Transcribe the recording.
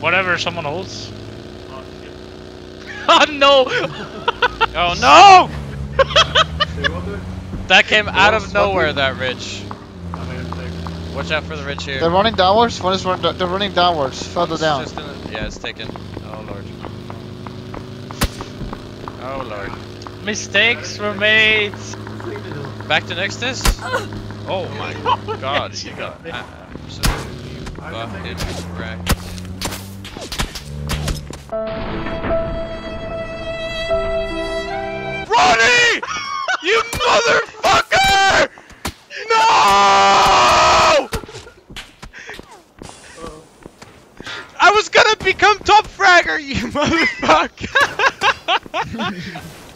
Whatever someone holds. Oh no! Oh no! They want it? That came out of nowhere, that ridge. I mean, like, Watch out for the ridge here. They're running downwards. One is run, they're running downwards, further It's down. just in yeah, it's taken. Oh lord. Oh lord. Mistakes were made. Back to Nexus? Oh my god, you got absolutely fucking wrecked. Motherfucker! No! I was gonna become top fragger, you motherfucker!